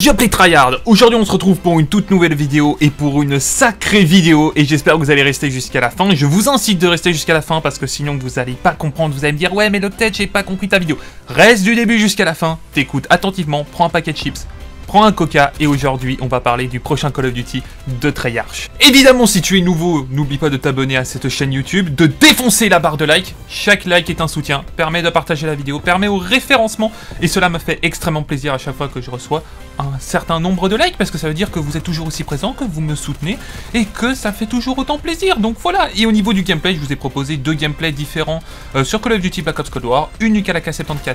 Yo les tryhard Aujourd'hui on se retrouve pour une toute nouvelle vidéo et pour une sacrée vidéo. Et j'espère que vous allez rester jusqu'à la fin. Je vous incite de rester jusqu'à la fin parce que sinon vous allez pas comprendre, vous allez me dire ouais mais Loctet j'ai pas compris ta vidéo. Reste du début jusqu'à la fin, t'écoutes attentivement, prends un paquet de chips, prends un coca et aujourd'hui on va parler du prochain Call of Duty de Treyarch. Évidemment si tu es nouveau, n'oublie pas de t'abonner à cette chaîne YouTube, de défoncer la barre de like, chaque like est un soutien, permet de partager la vidéo, permet au référencement et cela me fait extrêmement plaisir à chaque fois que je reçois un certain nombre de likes parce que ça veut dire que vous êtes toujours aussi présent, que vous me soutenez et que ça fait toujours autant plaisir. Donc voilà, et au niveau du gameplay, je vous ai proposé deux gameplays différents euh, sur Call of Duty Black Ops Cold War, une à la K74,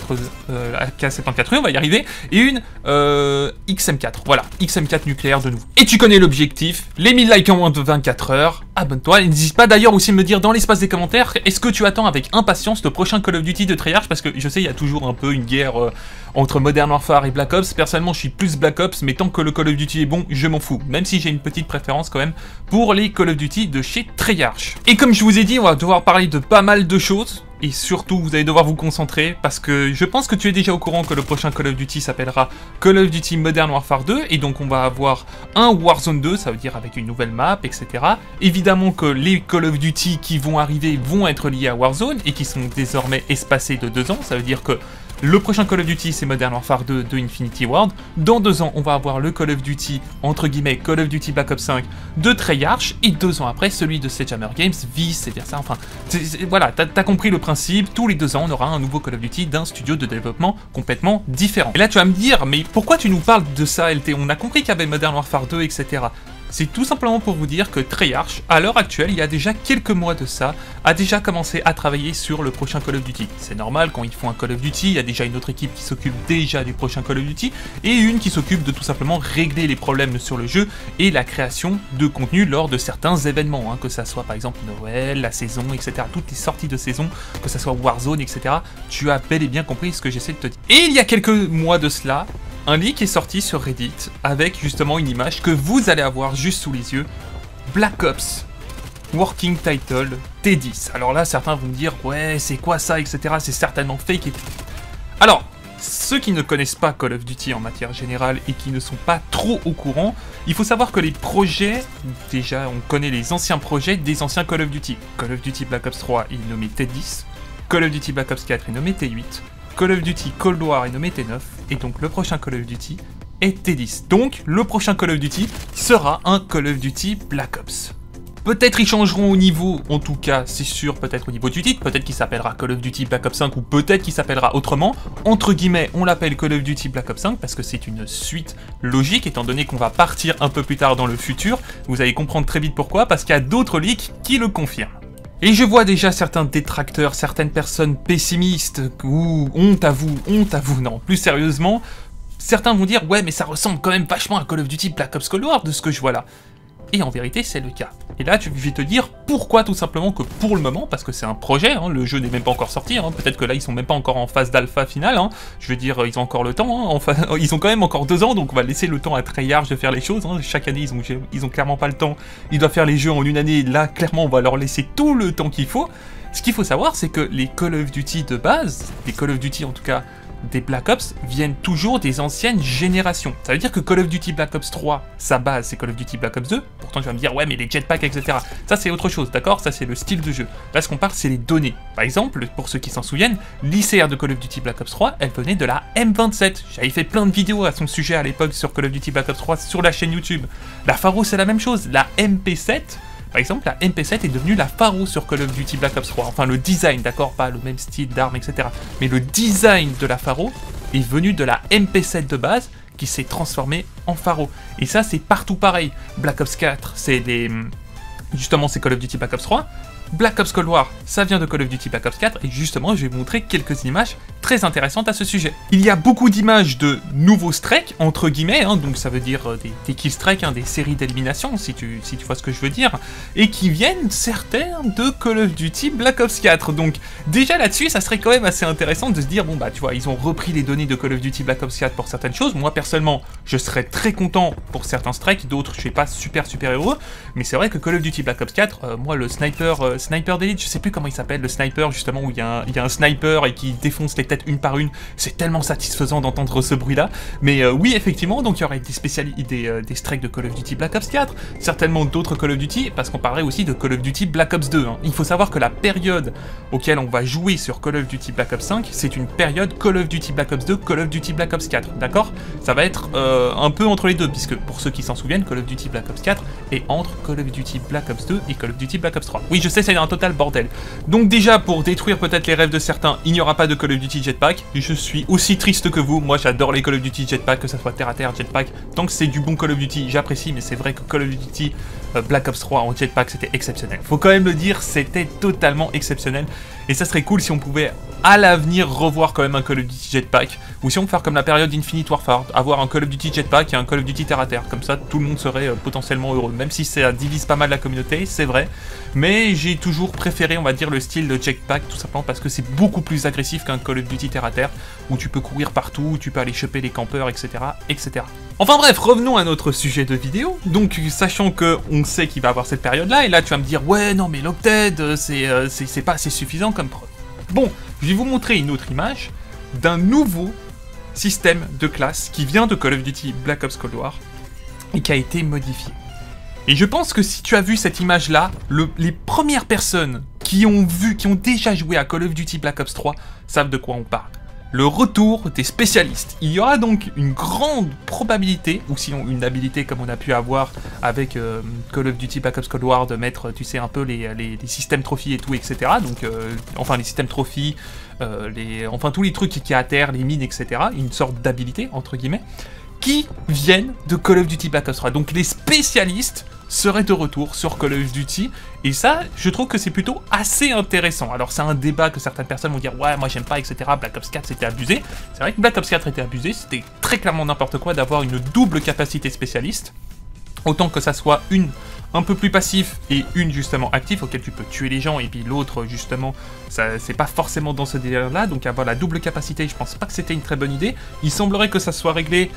euh, la K74, on va y arriver, et une euh, XM4. Voilà, XM4 nucléaire de nouveau. Et tu connais l'objectif, les 1000 likes en moins de 24 heures, abonne-toi. Et n'hésite pas d'ailleurs aussi à me dire dans l'espace des commentaires, est-ce que tu attends avec impatience le prochain Call of Duty de Treyarch? Parce que je sais, il y a toujours un peu une guerre euh, entre Modern Warfare et Black Ops. Personnellement, je suis plus Black Ops, mais tant que le Call of Duty est bon, je m'en fous. Même si j'ai une petite préférence quand même pour les Call of Duty de chez Treyarch. Et comme je vous ai dit, on va devoir parler de pas mal de choses. Et surtout, vous allez devoir vous concentrer parce que je pense que tu es déjà au courant que le prochain Call of Duty s'appellera Call of Duty Modern Warfare 2 et donc on va avoir un Warzone 2, ça veut dire avec une nouvelle map, etc. Évidemment que les Call of Duty qui vont arriver vont être liés à Warzone et qui sont désormais espacés de deux ans, ça veut dire que le prochain Call of Duty, c'est Modern Warfare 2 de Infinity Ward. Dans deux ans, on va avoir le Call of Duty, entre guillemets, Call of Duty Black Ops 5 de Treyarch. Et deux ans après, celui de Sledgehammer Games, vice versa. Enfin, voilà, t'as compris le principe. Tous les deux ans, on aura un nouveau Call of Duty d'un studio de développement complètement différent. Et là, tu vas me dire, mais pourquoi tu nous parles de ça, LT On a compris qu'il y avait Modern Warfare 2, etc. C'est tout simplement pour vous dire que Treyarch, à l'heure actuelle, il y a déjà quelques mois de ça, a déjà commencé à travailler sur le prochain Call of Duty. C'est normal, quand ils font un Call of Duty, il y a déjà une autre équipe qui s'occupe déjà du prochain Call of Duty, et une qui s'occupe de tout simplement régler les problèmes sur le jeu et la création de contenu lors de certains événements, hein, que ça soit par exemple Noël, la saison, etc. Toutes les sorties de saison, que ça soit Warzone, etc. Tu as bel et bien compris ce que j'essaie de te dire. Et il y a quelques mois de cela, un leak est sorti sur Reddit avec justement une image que vous allez avoir juste sous les yeux. Black Ops Working Title T10. Alors là, certains vont me dire, ouais, c'est quoi ça, etc. C'est certainement fake. Alors, ceux qui ne connaissent pas Call of Duty en matière générale et qui ne sont pas trop au courant, il faut savoir que les projets, déjà on connaît les anciens projets des anciens Call of Duty. Call of Duty Black Ops 3 est nommé T10, Call of Duty Black Ops 4 est nommé T8, Call of Duty Cold War est nommé T9, et donc le prochain Call of Duty est T10. Donc le prochain Call of Duty sera un Call of Duty Black Ops. Peut-être ils changeront au niveau, en tout cas, c'est sûr, peut-être au niveau du titre, peut-être qu'il s'appellera Call of Duty Black Ops 5 ou peut-être qu'il s'appellera autrement. Entre guillemets, on l'appelle Call of Duty Black Ops 5 parce que c'est une suite logique étant donné qu'on va partir un peu plus tard dans le futur. Vous allez comprendre très vite pourquoi, parce qu'il y a d'autres leaks qui le confirment. Et je vois déjà certains détracteurs, certaines personnes pessimistes, ou honte à vous, honte à vous, non, plus sérieusement, certains vont dire ouais mais ça ressemble quand même vachement à Call of Duty Black Ops Cold War de ce que je vois là. Et en vérité, c'est le cas. Et là, je vais te dire pourquoi, tout simplement, que pour le moment, parce que c'est un projet, hein, le jeu n'est même pas encore sorti, hein, peut-être que là, ils sont même pas encore en phase d'alpha finale, hein. je veux dire, ils ont encore le temps, ils ont quand même encore deux ans, donc on va laisser le temps à Treyarch de faire les choses, chaque année, ils ont, ils ont clairement pas le temps, ils doivent faire les jeux en une année, là, clairement, on va leur laisser tout le temps qu'il faut. Ce qu'il faut savoir, c'est que les Call of Duty de base, les Call of Duty en tout cas des Black Ops viennent toujours des anciennes générations. Ça veut dire que Call of Duty Black Ops 3, sa base c'est Call of Duty Black Ops 2, pourtant tu vas me dire ouais mais les jetpacks etc. Ça c'est autre chose, d'accord? Ça c'est le style de jeu. Là ce qu'on parle c'est les données. Par exemple, pour ceux qui s'en souviennent, l'ICR de Call of Duty Black Ops 3, elle venait de la M27. J'avais fait plein de vidéos à son sujet à l'époque sur Call of Duty Black Ops 3 sur la chaîne YouTube. La Pharo c'est la même chose, la MP7 par exemple, la MP7 est devenue la Pharo sur Call of Duty Black Ops 3. Enfin, le design, d'accord Pas le même style d'armes, etc. Mais le design de la Pharo est venu de la MP7 de base qui s'est transformée en Pharo. Et ça, c'est partout pareil. Black Ops 4, c'est des... Justement, c'est Call of Duty Black Ops 3. Black Ops Cold War, ça vient de Call of Duty Black Ops 4, et justement, je vais vous montrer quelques images très intéressantes à ce sujet. Il y a beaucoup d'images de nouveaux strikes, entre guillemets, hein, donc ça veut dire euh, des, des kill strikes, hein, des séries d'élimination, si tu, vois ce que je veux dire, et qui viennent certains de Call of Duty Black Ops 4. Donc déjà là-dessus, ça serait quand même assez intéressant de se dire, bon bah tu vois, ils ont repris les données de Call of Duty Black Ops 4 pour certaines choses. Moi personnellement, je serais très content pour certains strikes, d'autres je suis pas super super heureux, mais c'est vrai que Call of Duty Black Ops 4, euh, moi le sniper... Euh, Sniper d'élite, je sais plus comment il s'appelle, le sniper justement où il y, a un, sniper et qui défonce les têtes une par une. C'est tellement satisfaisant d'entendre ce bruit-là. Mais euh, oui, effectivement, donc il y aurait des spécialités, des, des strikes de Call of Duty Black Ops 4, certainement d'autres Call of Duty, parce qu'on parlerait aussi de Call of Duty Black Ops 2. Hein. Il faut savoir que la période auquel on va jouer sur Call of Duty Black Ops 5, c'est une période Call of Duty Black Ops 2, Call of Duty Black Ops 4, d'accord Ça va être un peu entre les deux, puisque pour ceux qui s'en souviennent, Call of Duty Black Ops 4 est entre Call of Duty Black Ops 2 et Call of Duty Black Ops 3. Oui, je sais, c'est un total bordel. Donc déjà, pour détruire peut-être les rêves de certains, il n'y aura pas de Call of Duty Jetpack. Je suis aussi triste que vous. Moi, j'adore les Call of Duty Jetpack, que ce soit terre à terre, Jetpack. Tant que c'est du bon Call of Duty, j'apprécie, mais c'est vrai que Call of Duty Black Ops 3 en Jetpack, c'était exceptionnel. Faut quand même le dire, c'était totalement exceptionnel. Et ça serait cool si on pouvait à l'avenir revoir quand même un Call of Duty Jetpack, ou si on peut faire comme la période Infinite Warfare, avoir un Call of Duty Jetpack et un Call of Duty Terre à Terre, comme ça tout le monde serait euh, potentiellement heureux, même si ça divise pas mal la communauté, c'est vrai, mais j'ai toujours préféré, on va dire, le style de Jetpack, tout simplement parce que c'est beaucoup plus agressif qu'un Call of Duty Terre à Terre, où tu peux courir partout, où tu peux aller choper les campeurs, etc., etc. Enfin bref, revenons à notre sujet de vidéo. Donc, sachant que on sait qu'il va avoir cette période-là, et là tu vas me dire, ouais, non mais Locted, euh, c'est pas assez suffisant comme preuve. Bon, je vais vous montrer une autre image d'un nouveau système de classe qui vient de Call of Duty Black Ops Cold War et qui a été modifié. Et je pense que si tu as vu cette image-là, les premières personnes qui ont vu, qui ont déjà joué à Call of Duty Black Ops 3 savent de quoi on parle le retour des spécialistes. Il y aura donc une grande probabilité, ou sinon une habilité comme on a pu avoir avec euh, Call of Duty Black Ops Cold War, de mettre, tu sais, un peu les, systèmes trophies et tout, etc. Donc, euh, enfin, les systèmes trophies, euh, les, enfin, tous les trucs qui à terre, les mines, etc. Une sorte d'habilité, entre guillemets, qui viennent de Call of Duty Black Ops 3. Donc, les spécialistes serait de retour sur Call of Duty. Et ça, je trouve que c'est plutôt assez intéressant. Alors c'est un débat que certaines personnes vont dire ouais moi j'aime pas etc. Black Ops 4 c'était abusé. C'est vrai que Black Ops 4 était abusé, c'était très clairement n'importe quoi d'avoir une double capacité spécialiste. Autant que ça soit une un peu plus passif et une justement active auquel tu peux tuer les gens et puis l'autre justement ça c'est pas forcément dans ce délire là donc avoir la double capacité je pense pas que c'était une très bonne idée il semblerait que ça soit réglé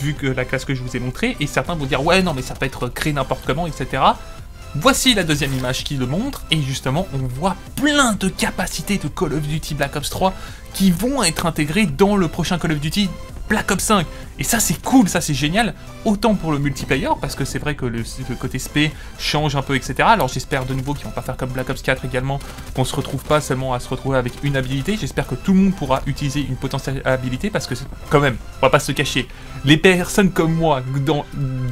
vu que la classe que je vous ai montrée, et certains vont dire ouais non mais ça peut être créé n'importe comment, etc. Voici la deuxième image qui le montre, et justement on voit plein de capacités de Call of Duty Black Ops 3 qui vont être intégrées dans le prochain Call of Duty Black Ops 5. Et ça c'est cool, ça c'est génial, autant pour le multiplayer, parce que c'est vrai que le, côté SP change un peu, etc. Alors j'espère de nouveau qu'ils vont pas faire comme Black Ops 4 également, qu'on se retrouve pas seulement à se retrouver avec une habilité, j'espère que tout le monde pourra utiliser une potentielle habilité, parce que quand même, on va pas se cacher, les personnes comme moi, dans,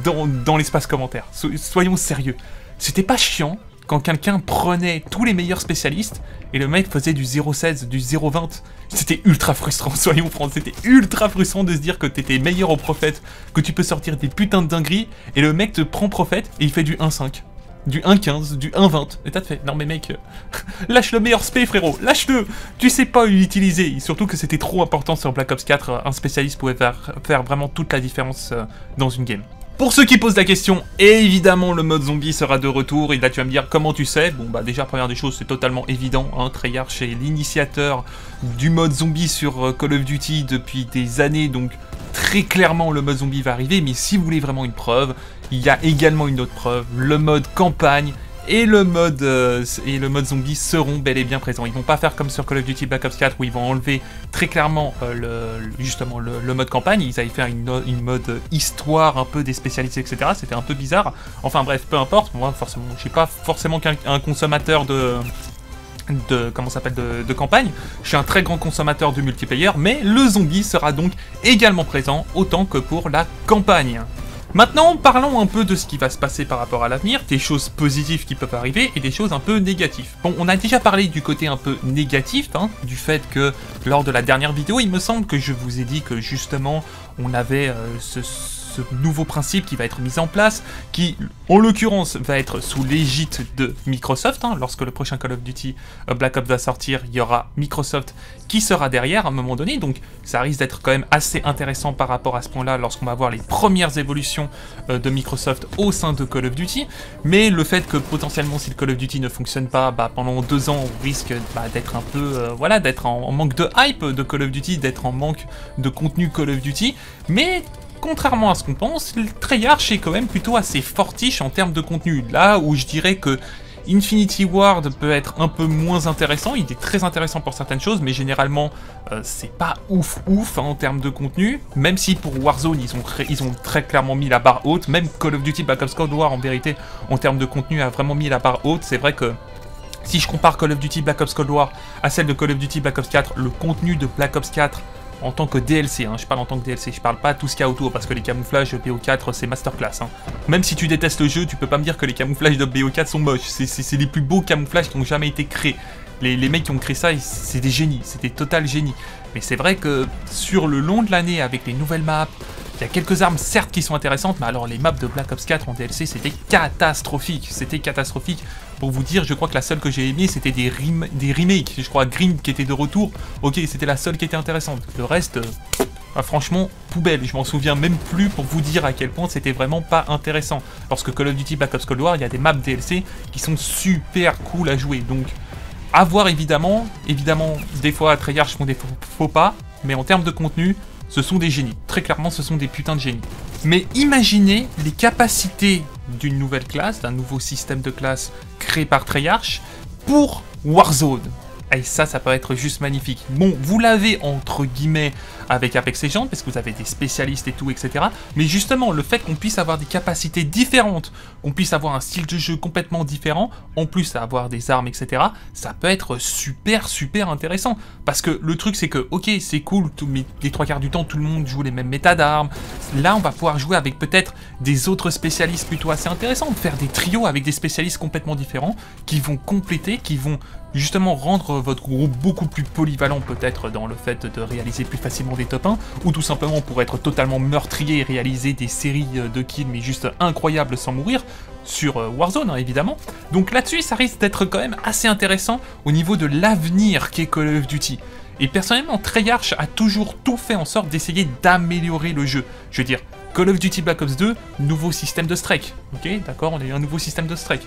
dans, dans l'espace commentaire, soyons sérieux, c'était pas chiant quand quelqu'un prenait tous les meilleurs spécialistes et le mec faisait du 0,16, du 0,20. C'était ultra frustrant, soyons francs, c'était ultra frustrant de se dire que t'étais meilleur au prophète, que tu peux sortir des putains de dingueries, et le mec te prend prophète et il fait du 1,5 du 1,15, du 1,20. Et t'as fait, non mais mec, lâche le meilleur spé frérot, lâche-le Tu sais pas l'utiliser, surtout que c'était trop important sur Black Ops 4, un spécialiste pouvait faire, vraiment toute la différence euh, dans une game. Pour ceux qui posent la question, évidemment le mode zombie sera de retour, et là tu vas me dire comment tu sais? Bon bah déjà première des choses c'est totalement évident, hein, Treyarch est l'initiateur du mode zombie sur euh, Call of Duty depuis des années, donc très clairement le mode zombie va arriver, mais si vous voulez vraiment une preuve, il y a également une autre preuve, le mode campagne et le mode euh, et le mode zombie seront bel et bien présents. Ils vont pas faire comme sur Call of Duty Black Ops 4 où ils vont enlever très clairement euh, le, justement le, mode campagne. Ils avaient fait une, mode histoire un peu des spécialistes etc. C'était un peu bizarre. Enfin bref, peu importe. Moi forcément, je suis pas forcément un consommateur de de comment s'appelle de, de, campagne. Je suis un très grand consommateur de multiplayer, mais le zombie sera donc également présent autant que pour la campagne. Maintenant, parlons un peu de ce qui va se passer par rapport à l'avenir, des choses positives qui peuvent arriver et des choses un peu négatives. Bon, on a déjà parlé du côté un peu négatif, hein, du fait que lors de la dernière vidéo, il me semble que je vous ai dit que justement, on avait euh, ce nouveau principe qui va être mis en place, qui en l'occurrence va être sous l'égide de Microsoft. Hein. Lorsque le prochain Call of Duty euh, Black Ops va sortir, il y aura Microsoft qui sera derrière à un moment donné. Donc ça risque d'être quand même assez intéressant par rapport à ce point-là lorsqu'on va voir les premières évolutions euh, de Microsoft au sein de Call of Duty. Mais le fait que potentiellement si le Call of Duty ne fonctionne pas, bah, pendant deux ans on risque bah, d'être un peu, euh, voilà, d'être en manque de hype de Call of Duty, d'être en manque de contenu Call of Duty. Mais contrairement à ce qu'on pense, Treyarch est quand même plutôt assez fortiche en termes de contenu. Là où je dirais que Infinity Ward peut être un peu moins intéressant, il est très intéressant pour certaines choses, mais généralement euh, c'est pas ouf ouf hein, en termes de contenu, même si pour Warzone ils ont, ils ont très clairement mis la barre haute, même Call of Duty Black Ops Cold War en vérité en termes de contenu a vraiment mis la barre haute, c'est vrai que si je compare Call of Duty Black Ops Cold War à celle de Call of Duty Black Ops 4, le contenu de Black Ops 4 en tant que DLC, hein, je parle en tant que DLC, je parle pas tout ce qu'il y a autour, parce que les camouflages BO4 c'est masterclass. Hein. Même si tu détestes le jeu, tu peux pas me dire que les camouflages de BO4 sont moches, c'est les plus beaux camouflages qui ont jamais été créés. Les, les mecs qui ont créé ça, c'est des génies, c'est des total génies. Mais c'est vrai que sur le long de l'année, avec les nouvelles maps, il y a quelques armes certes qui sont intéressantes, mais alors les maps de Black Ops 4 en DLC c'était catastrophique, c'était catastrophique. Pour vous dire, je crois que la seule que j'ai aimée c'était des, remakes, je crois Green qui était de retour, ok c'était la seule qui était intéressante. Le reste, euh, ah, franchement, poubelle, je m'en souviens même plus pour vous dire à quel point c'était vraiment pas intéressant. Lorsque Call of Duty Black Ops Cold War, il y a des maps DLC qui sont super cool à jouer, donc à voir évidemment, évidemment des fois Treyarch font des faux pas, mais en termes de contenu, ce sont des génies. Très clairement, ce sont des putains de génies. Mais imaginez les capacités d'une nouvelle classe, d'un nouveau système de classe créé par Treyarch pour Warzone. Et ça, ça peut être juste magnifique. Bon, vous l'avez entre guillemets avec Apex Legends, parce que vous avez des spécialistes et tout, etc. Mais justement, le fait qu'on puisse avoir des capacités différentes, qu'on puisse avoir un style de jeu complètement différent, en plus avoir des armes, etc., ça peut être super, super intéressant. Parce que le truc, c'est que, ok, c'est cool, mais les trois quarts du temps, tout le monde joue les mêmes méta d'armes. Là, on va pouvoir jouer avec peut-être des autres spécialistes plutôt assez intéressants, faire des trios avec des spécialistes complètement différents, qui vont compléter, qui vont justement rendre votre groupe beaucoup plus polyvalent peut-être dans le fait de réaliser plus facilement des top 1, ou tout simplement pour être totalement meurtrier et réaliser des séries de kills mais juste incroyables sans mourir, sur euh, Warzone hein, évidemment. Donc là-dessus ça risque d'être quand même assez intéressant au niveau de l'avenir qu'est Call of Duty. Et personnellement, Treyarch a toujours tout fait en sorte d'essayer d'améliorer le jeu. Je veux dire, Call of Duty Black Ops 2, nouveau système de strike. Ok, d'accord, on a eu un nouveau système de strike.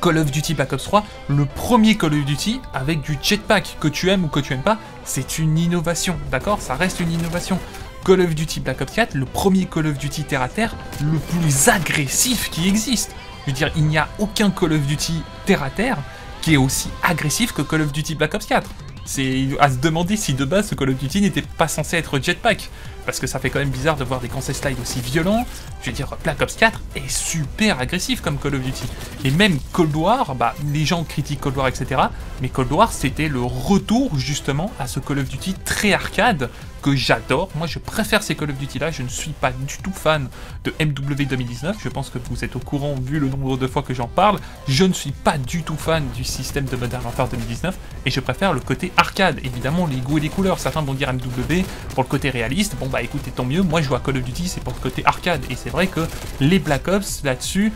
Call of Duty Black Ops 3, le premier Call of Duty avec du jetpack, que tu aimes ou que tu aimes pas, c'est une innovation, d'accord? Ça reste une innovation. Call of Duty Black Ops 4, le premier Call of Duty terre à terre, le plus agressif qui existe. Je veux dire, il n'y a aucun Call of Duty terre à terre qui est aussi agressif que Call of Duty Black Ops 4. C'est à se demander si de base ce Call of Duty n'était pas censé être jetpack. Parce que ça fait quand même bizarre de voir des conseils slide aussi violents. Je veux dire, Black Ops 4 est super agressif comme Call of Duty. Et même Cold War, bah, les gens critiquent Cold War, etc. Mais Cold War, c'était le retour justement à ce Call of Duty très arcade j'adore. Moi, je préfère ces Call of Duty là. Je ne suis pas du tout fan de MW 2019. Je pense que vous êtes au courant vu le nombre de fois que j'en parle. Je ne suis pas du tout fan du système de Modern Warfare 2019 et je préfère le côté arcade. Évidemment, les goûts et les couleurs. Certains vont dire MW pour le côté réaliste. Bon, bah écoutez, tant mieux. Moi, je vois Call of Duty, c'est pour le côté arcade. Et c'est vrai que les Black Ops là-dessus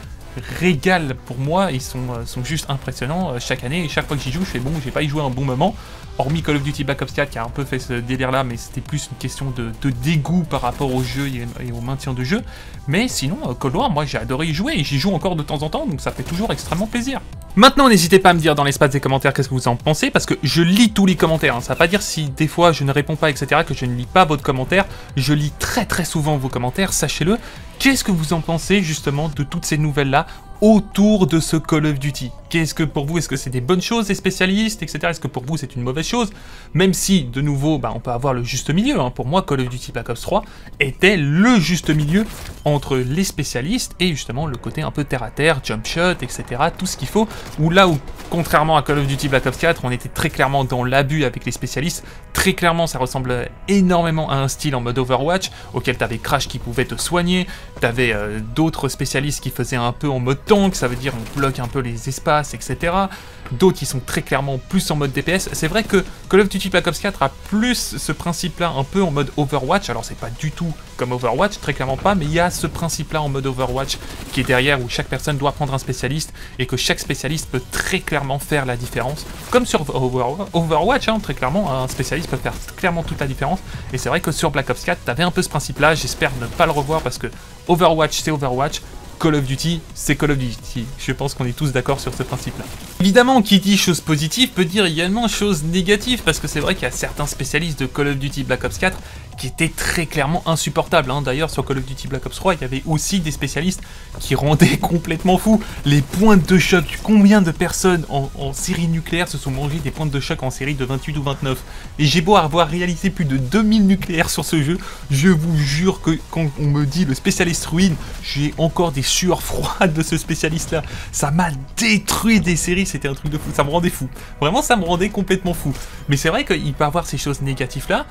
régalent pour moi, ils sont, euh, sont juste impressionnants euh, chaque année, et chaque fois que j'y joue, je fais bon, j'ai pas y joué un bon moment, hormis Call of Duty Black Ops 4 qui a un peu fait ce délire là, mais c'était plus une question de, dégoût par rapport au jeu et, au maintien de jeu. Mais sinon, euh, Cold War, moi j'ai adoré y jouer et j'y joue encore de temps en temps, donc ça fait toujours extrêmement plaisir. Maintenant, n'hésitez pas à me dire dans l'espace des commentaires qu'est-ce que vous en pensez, parce que je lis tous les commentaires. Hein. Ça va pas dire si des fois je ne réponds pas, etc., que je ne lis pas votre commentaire. Je lis très très souvent vos commentaires, sachez-le. Qu'est-ce que vous en pensez justement de toutes ces nouvelles-là autour de ce Call of Duty? Qu'est-ce que pour vous, est-ce que c'est des bonnes choses, les spécialistes, etc. Est-ce que pour vous c'est une mauvaise chose? Même si, de nouveau, bah, on peut avoir le juste milieu. Hein. Pour moi, Call of Duty Black Ops 3 était le juste milieu entre les spécialistes et justement le côté un peu terre-à-terre, jump shot, etc. Tout ce qu'il faut. Ou là où, contrairement à Call of Duty Black Ops 4, on était très clairement dans l'abus avec les spécialistes. Très clairement, ça ressemble énormément à un style en mode Overwatch, auquel tu avais Crash qui pouvait te soigner, tu avais euh, d'autres spécialistes qui faisaient un peu en mode tank, ça veut dire on bloque un peu les espaces etc. D'autres qui sont très clairement plus en mode DPS. C'est vrai que Call of Duty Black Ops 4 a plus ce principe-là un peu en mode Overwatch. Alors c'est pas du tout comme Overwatch, très clairement pas, mais il y a ce principe-là en mode Overwatch qui est derrière où chaque personne doit prendre un spécialiste et que chaque spécialiste peut très clairement faire la différence. Comme sur Overwatch, hein, très clairement, un spécialiste peut faire clairement toute la différence. Et c'est vrai que sur Black Ops 4, t'avais un peu ce principe-là. J'espère ne pas le revoir parce que Overwatch c'est Overwatch, Call of Duty, c'est Call of Duty. Je pense qu'on est tous d'accord sur ce principe-là. Évidemment, qui dit chose positive peut dire également chose négative, parce que c'est vrai qu'il y a certains spécialistes de Call of Duty Black Ops 4 qui était très clairement insupportable. Hein. D'ailleurs, sur Call of Duty Black Ops 3, il y avait aussi des spécialistes qui rendaient complètement fou les pointes de choc. Combien de personnes en, série nucléaire se sont mangées des pointes de choc en série de 28 ou 29 Et j'ai beau avoir réalisé plus de 2000 nucléaires sur ce jeu, je vous jure que quand on me dit le spécialiste ruine, j'ai encore des sueurs froides de ce spécialiste-là. Ça m'a détruit des séries, c'était un truc de fou, ça me rendait fou. Vraiment, ça me rendait complètement fou. Mais c'est vrai qu'il peut avoir ces choses négatives-là,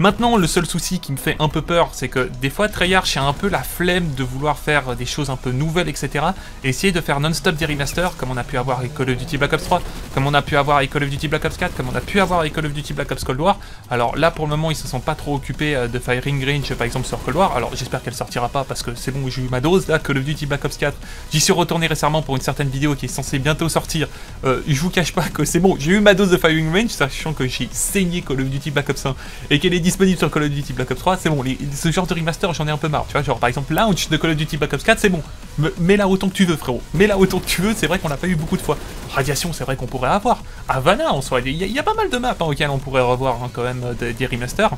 Maintenant, le seul souci qui me fait un peu peur, c'est que des fois, Treyarch a un peu la flemme de vouloir faire des choses un peu nouvelles, etc. Et essayer de faire non-stop des remasters, comme on a pu avoir avec Call of Duty Black Ops 3, comme on a pu avoir avec Call of Duty Black Ops 4, comme on a pu avoir avec Call of Duty Black Ops Cold War. Alors là, pour le moment, ils se sont pas trop occupés euh, de Firing Range, par exemple, sur Cold War. Alors j'espère qu'elle sortira pas, parce que c'est bon, j'ai eu ma dose, là, Call of Duty Black Ops 4. J'y suis retourné récemment pour une certaine vidéo qui est censée bientôt sortir. Euh, je vous cache pas que c'est bon, j'ai eu ma dose de Firing Range, sachant que j'ai saigné Call of Duty Black Ops 1, et qu'elle est disponible sur Call of Duty Black Ops 3, c'est bon, ce genre de remaster, j'en ai un peu marre, tu vois, genre par exemple Launch de Call of Duty Black Ops 4, c'est bon, mets là autant que tu veux, frérot, mets là autant que tu veux, c'est vrai qu'on l'a pas eu beaucoup de fois. Radiation, c'est vrai qu'on pourrait avoir. Havana, en soi, il y, a pas mal de maps hein, auxquelles on pourrait revoir hein, quand même des, remasters.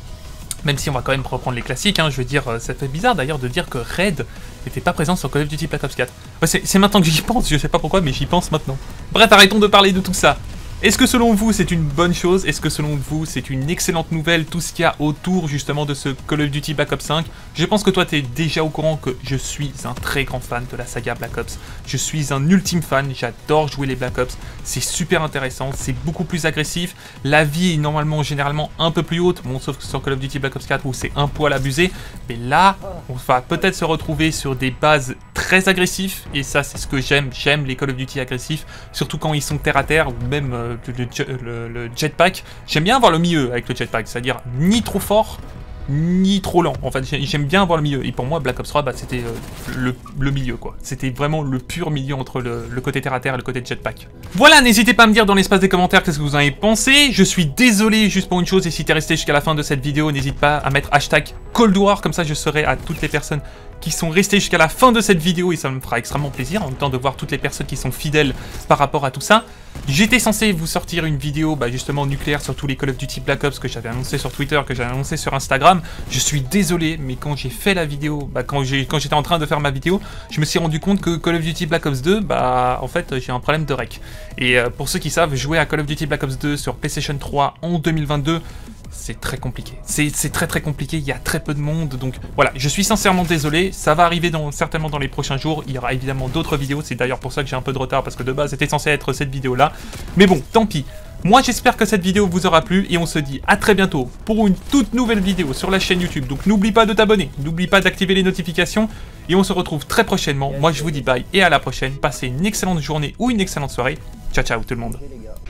Même si on va quand même reprendre les classiques, hein, je veux dire, euh, ça fait bizarre d'ailleurs de dire que Red n'était pas présent sur Call of Duty Black Ops 4. c'est maintenant que j'y pense, je sais pas pourquoi, mais j'y pense maintenant. Bref, arrêtons de parler de tout ça. Est-ce que selon vous c'est une bonne chose? Est-ce que selon vous c'est une excellente nouvelle tout ce qu'il y a autour justement de ce Call of Duty Black Ops 5 Je pense que toi tu es déjà au courant que je suis un très grand fan de la saga Black Ops. Je suis un ultime fan, j'adore jouer les Black Ops, c'est super intéressant, c'est beaucoup plus agressif, la vie est normalement généralement un peu plus haute, bon sauf que sur Call of Duty Black Ops 4 où c'est un poil abusé, mais là on va peut-être se retrouver sur des bases très agressives et ça c'est ce que j'aime, j'aime les Call of Duty agressifs, surtout quand ils sont terre à terre ou même... Euh, le, jetpack. J'aime bien avoir le milieu avec le jetpack, c'est-à-dire ni trop fort, ni trop lent. En fait, j'aime bien avoir le milieu. Et pour moi, Black Ops 3, bah, c'était euh, le, milieu, quoi. C'était vraiment le pur milieu entre le, côté terre-à-terre et le côté jetpack. Voilà, n'hésitez pas à me dire dans l'espace des commentaires qu'est-ce que vous en avez pensé. Je suis désolé juste pour une chose, et si t'es resté jusqu'à la fin de cette vidéo, n'hésite pas à mettre hashtag Cold War, comme ça je serai à toutes les personnes qui sont restés jusqu'à la fin de cette vidéo et ça me fera extrêmement plaisir en même temps de voir toutes les personnes qui sont fidèles par rapport à tout ça. J'étais censé vous sortir une vidéo bah, justement nucléaire sur tous les Call of Duty Black Ops que j'avais annoncé sur Twitter, que j'avais annoncé sur Instagram. Je suis désolé, mais quand j'ai fait la vidéo, bah, quand j'étais en train de faire ma vidéo, je me suis rendu compte que Call of Duty Black Ops 2, bah en fait j'ai un problème de rec. Et euh, pour ceux qui savent, jouer à Call of Duty Black Ops 2 sur PlayStation 3 en 2022, c'est très compliqué. C'est très très compliqué, il y a très peu de monde, donc voilà, je suis sincèrement désolé, ça va arriver certainement dans les prochains jours, il y aura évidemment d'autres vidéos, c'est d'ailleurs pour ça que j'ai un peu de retard, parce que de base c'était censé être cette vidéo-là, mais bon, tant pis. Moi j'espère que cette vidéo vous aura plu, et on se dit à très bientôt pour une toute nouvelle vidéo sur la chaîne YouTube, donc n'oublie pas de t'abonner, n'oublie pas d'activer les notifications, et on se retrouve très prochainement, moi je vous dis bye, et à la prochaine, passez une excellente journée ou une excellente soirée, ciao ciao tout le monde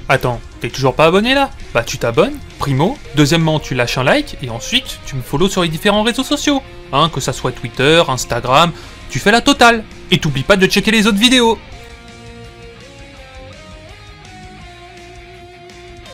Attends, t'es toujours pas abonné là? Bah tu t'abonnes, primo. Deuxièmement, tu lâches un like et ensuite tu me follow sur les différents réseaux sociaux. Hein, que ça soit Twitter, Instagram, tu fais la totale. Et t'oublies pas de checker les autres vidéos.